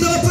Kita